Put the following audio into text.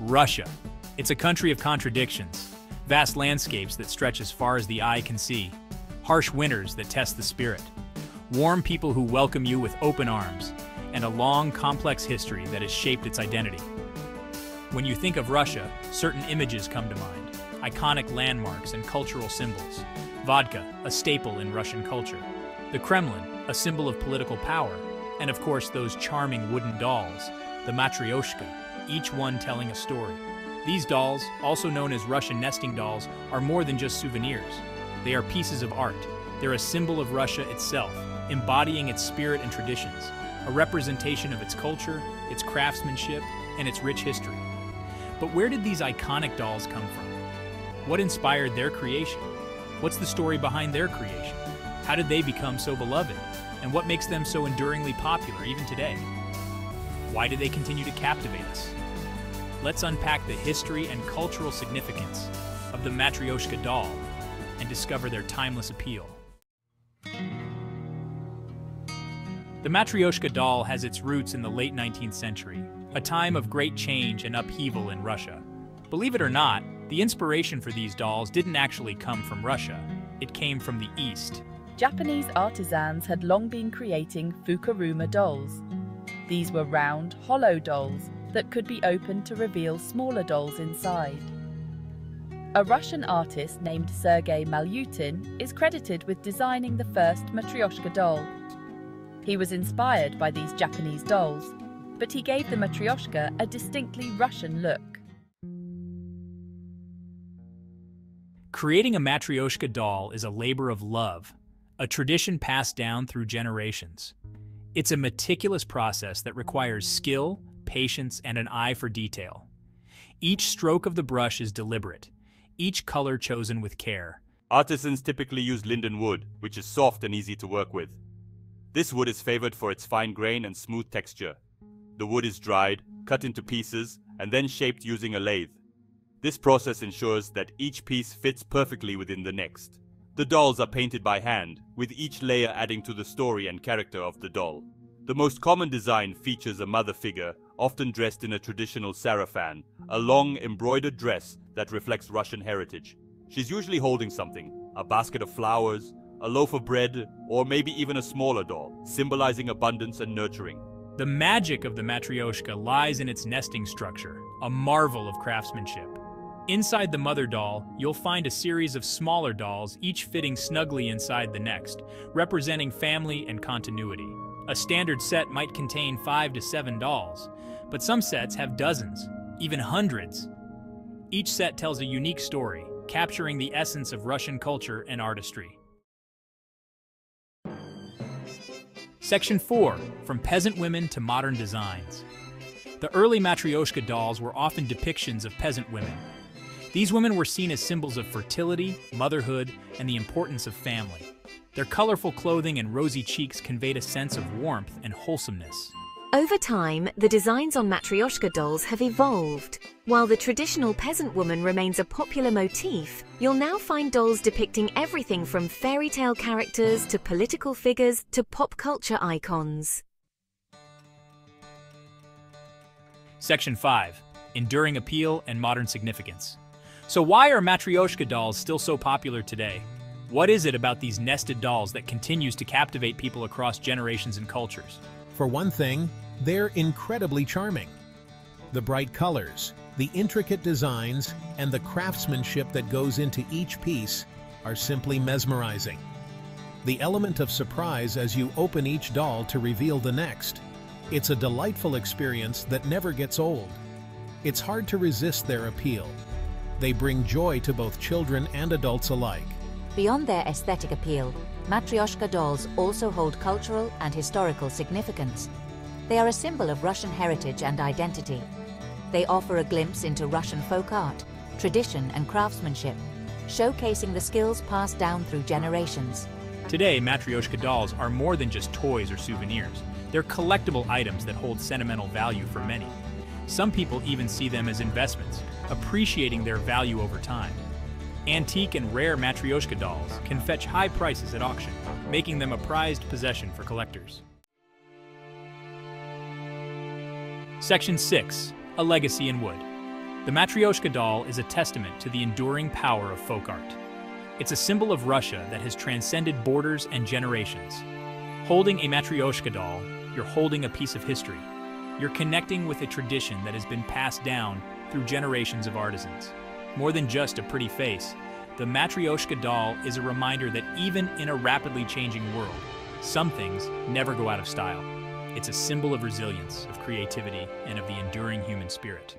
Russia. It's a country of contradictions, vast landscapes that stretch as far as the eye can see, harsh winters that test the spirit, warm people who welcome you with open arms, and a long, complex history that has shaped its identity. When you think of Russia, certain images come to mind iconic landmarks and cultural symbols. Vodka, a staple in Russian culture. The Kremlin, a symbol of political power. And of course, those charming wooden dolls, the Matryoshka, each one telling a story. These dolls, also known as Russian nesting dolls, are more than just souvenirs. They are pieces of art. They're a symbol of Russia itself, embodying its spirit and traditions, a representation of its culture, its craftsmanship, and its rich history. But where did these iconic dolls come from? What inspired their creation? What's the story behind their creation? How did they become so beloved? And what makes them so enduringly popular even today? Why do they continue to captivate us? Let's unpack the history and cultural significance of the Matryoshka doll and discover their timeless appeal. The Matryoshka doll has its roots in the late 19th century, a time of great change and upheaval in Russia. Believe it or not, the inspiration for these dolls didn't actually come from Russia. It came from the East. Japanese artisans had long been creating fukuruma dolls. These were round, hollow dolls that could be opened to reveal smaller dolls inside. A Russian artist named Sergei Malyutin is credited with designing the first Matryoshka doll. He was inspired by these Japanese dolls, but he gave the Matryoshka a distinctly Russian look. Creating a Matryoshka doll is a labor of love, a tradition passed down through generations. It's a meticulous process that requires skill, patience, and an eye for detail. Each stroke of the brush is deliberate, each color chosen with care. Artisans typically use linden wood, which is soft and easy to work with. This wood is favored for its fine grain and smooth texture. The wood is dried, cut into pieces, and then shaped using a lathe. This process ensures that each piece fits perfectly within the next. The dolls are painted by hand, with each layer adding to the story and character of the doll. The most common design features a mother figure, often dressed in a traditional sarafan, a long embroidered dress that reflects Russian heritage. She's usually holding something, a basket of flowers, a loaf of bread, or maybe even a smaller doll, symbolizing abundance and nurturing. The magic of the Matryoshka lies in its nesting structure, a marvel of craftsmanship. Inside the mother doll, you'll find a series of smaller dolls, each fitting snugly inside the next, representing family and continuity. A standard set might contain five to seven dolls, but some sets have dozens, even hundreds. Each set tells a unique story, capturing the essence of Russian culture and artistry. Section 4 From Peasant Women to Modern Designs. The early Matryoshka dolls were often depictions of peasant women. These women were seen as symbols of fertility, motherhood, and the importance of family. Their colorful clothing and rosy cheeks conveyed a sense of warmth and wholesomeness. Over time, the designs on Matryoshka dolls have evolved. While the traditional peasant woman remains a popular motif, you'll now find dolls depicting everything from fairy tale characters to political figures to pop culture icons. Section 5 Enduring Appeal and Modern Significance. So, why are Matryoshka dolls still so popular today? What is it about these nested dolls that continues to captivate people across generations and cultures? For one thing, they're incredibly charming. The bright colors, the intricate designs, and the craftsmanship that goes into each piece are simply mesmerizing. The element of surprise as you open each doll to reveal the next. It's a delightful experience that never gets old. It's hard to resist their appeal. They bring joy to both children and adults alike. Beyond their aesthetic appeal, Matryoshka dolls also hold cultural and historical significance. They are a symbol of Russian heritage and identity. They offer a glimpse into Russian folk art, tradition and craftsmanship, showcasing the skills passed down through generations. Today, Matryoshka dolls are more than just toys or souvenirs. They're collectible items that hold sentimental value for many. Some people even see them as investments, appreciating their value over time. Antique and rare Matryoshka dolls can fetch high prices at auction, making them a prized possession for collectors. Section 6 A Legacy in Wood. The Matryoshka doll is a testament to the enduring power of folk art. It's a symbol of Russia that has transcended borders and generations. Holding a Matryoshka doll, you're holding a piece of history. You're connecting with a tradition that has been passed down through generations of artisans. More than just a pretty face, the Matryoshka doll is a reminder that even in a rapidly changing world, some things never go out of style. It's a symbol of resilience, of creativity, and of the enduring human spirit.